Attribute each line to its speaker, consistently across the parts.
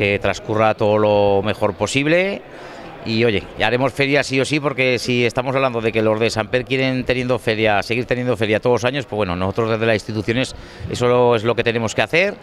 Speaker 1: que transcurra todo lo mejor posible. Y oye, haremos feria sí o sí, porque si estamos hablando de que los de Samper quieren teniendo feria, seguir teniendo feria todos los años, pues bueno, nosotros desde las instituciones eso es lo que tenemos que hacer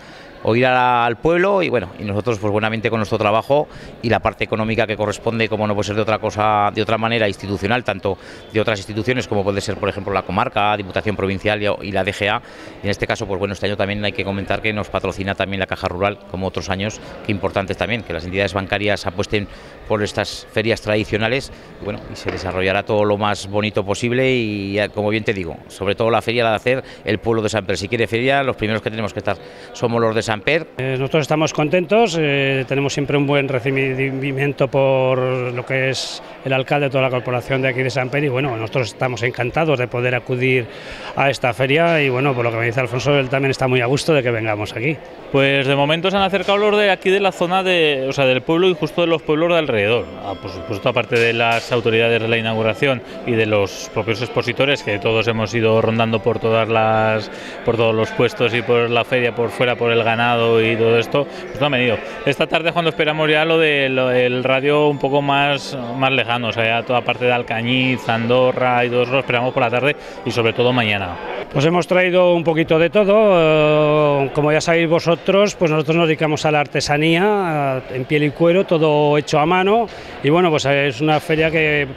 Speaker 1: o ir al pueblo y bueno, y nosotros pues buenamente con nuestro trabajo y la parte económica que corresponde, como no puede ser de otra cosa, de otra manera institucional, tanto de otras instituciones como puede ser por ejemplo la comarca, Diputación Provincial y la DGA. en este caso, pues bueno, este año también hay que comentar que nos patrocina también la Caja Rural, como otros años, que importantes también, que las entidades bancarias apuesten por estas ferias tradicionales y bueno, y se desarrollará todo lo más bonito posible y como bien te digo, sobre todo la feria la de hacer el pueblo de San Pedro. Si quiere feria, los primeros que tenemos que estar somos los de San
Speaker 2: eh, nosotros estamos contentos, eh, tenemos siempre un buen recibimiento por lo que es el alcalde de toda la corporación de aquí de San Pedro y bueno, nosotros estamos encantados de poder acudir a esta feria y bueno, por lo que me dice Alfonso, él también está muy a gusto de que vengamos aquí.
Speaker 3: Pues de momento se han acercado los de aquí de la zona de, o sea, del pueblo y justo de los pueblos de alrededor. Ah, por supuesto, aparte de las autoridades de la inauguración y de los propios expositores que todos hemos ido rondando por todas las, por todos los puestos y por la feria, por fuera, por el ganado y todo esto, pues no han venido. Esta tarde cuando esperamos ya lo del radio un poco más, más lejano, o sea, ya toda parte de Alcañiz, Andorra y todo eso lo esperamos por la tarde y sobre todo mañana.
Speaker 2: Pues hemos traído un poquito de todo, eh, como ya sabéis vosotros, pues nosotros nos dedicamos a la artesanía, en piel y cuero, todo hecho a mano. Y bueno, pues es una feria que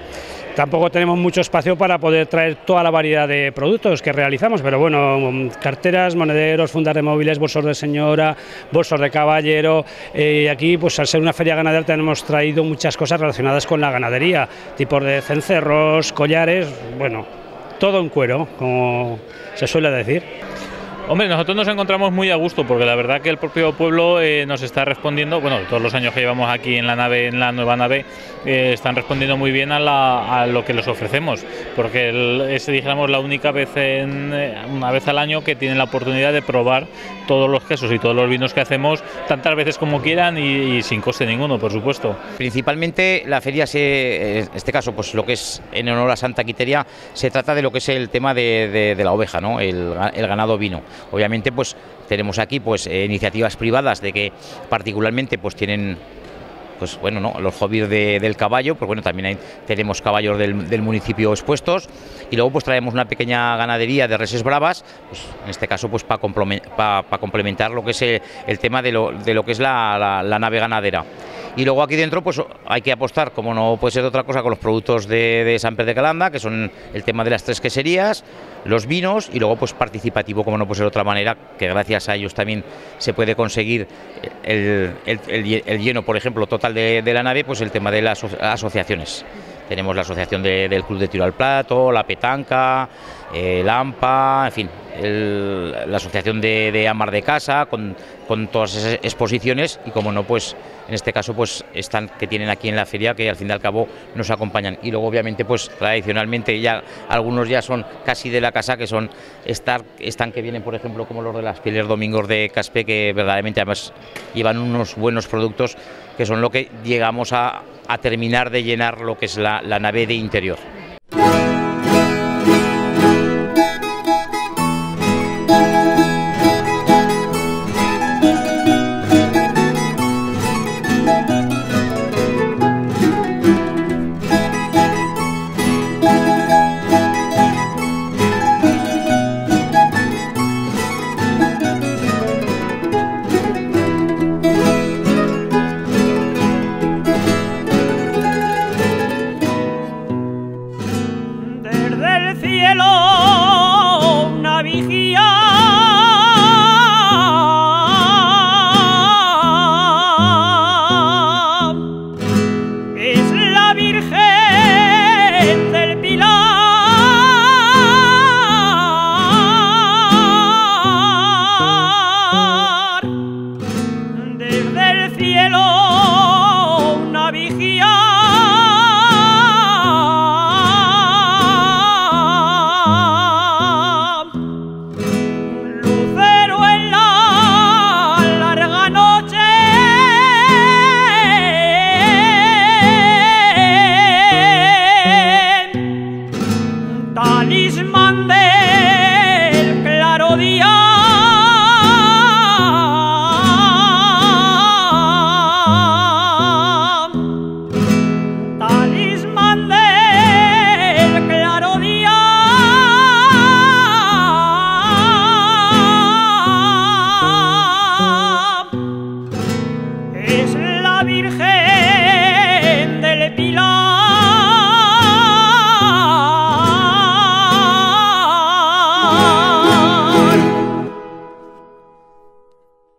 Speaker 2: Tampoco tenemos mucho espacio para poder traer toda la variedad de productos que realizamos, pero bueno, carteras, monederos, fundas de móviles, bolsos de señora, bolsos de caballero. y eh, aquí, pues al ser una feria ganadera, tenemos traído muchas cosas relacionadas con la ganadería, tipos de cencerros, collares, bueno, todo en cuero, como se suele decir.
Speaker 3: Hombre, nosotros nos encontramos muy a gusto porque la verdad que el propio pueblo eh, nos está respondiendo, bueno, todos los años que llevamos aquí en la nave, en la nueva nave, eh, están respondiendo muy bien a, lo que les ofrecemos, porque es, dijéramos, la única vez, en, eh, una vez al año que tienen la oportunidad de probar todos los quesos y todos los vinos que hacemos tantas veces como quieran y, sin coste ninguno, por supuesto.
Speaker 1: Principalmente la feria, se, en este caso, pues lo que es en honor a Santa Quiteria, se trata de lo que es el tema de, la oveja, ¿no? el ganado vino. Obviamente, pues tenemos aquí pues eh, iniciativas privadas de que particularmente pues tienen pues bueno, ¿no? los hobbies del caballo, pues bueno, también tenemos caballos del, municipio expuestos y luego pues traemos una pequeña ganadería de reses bravas, pues en este caso pues para complementar lo que es el, tema de lo, de lo, que es la nave ganadera. Y luego aquí dentro pues hay que apostar, como no puede ser de otra cosa, con los productos de, San Pedro de Calanda, que son el tema de las tres queserías, los vinos y luego pues participativo, como no puede ser de otra manera, que gracias a ellos también se puede conseguir el, lleno, por ejemplo, total de, la nave, pues el tema de las asociaciones. Tenemos la asociación del Club de Tiro al Plato, la Petanca, el AMPA, en fin, la asociación de, Amar de Casa, todas esas exposiciones y como no, pues en este caso pues están que tienen aquí en la feria que al fin y al cabo nos acompañan. Y luego obviamente pues tradicionalmente ya algunos ya son casi de la casa que son estar, están que vienen por ejemplo como los de las pieles domingos de Caspe que verdaderamente además llevan unos buenos productos que son lo que llegamos a, terminar de llenar lo que es la nave de interior.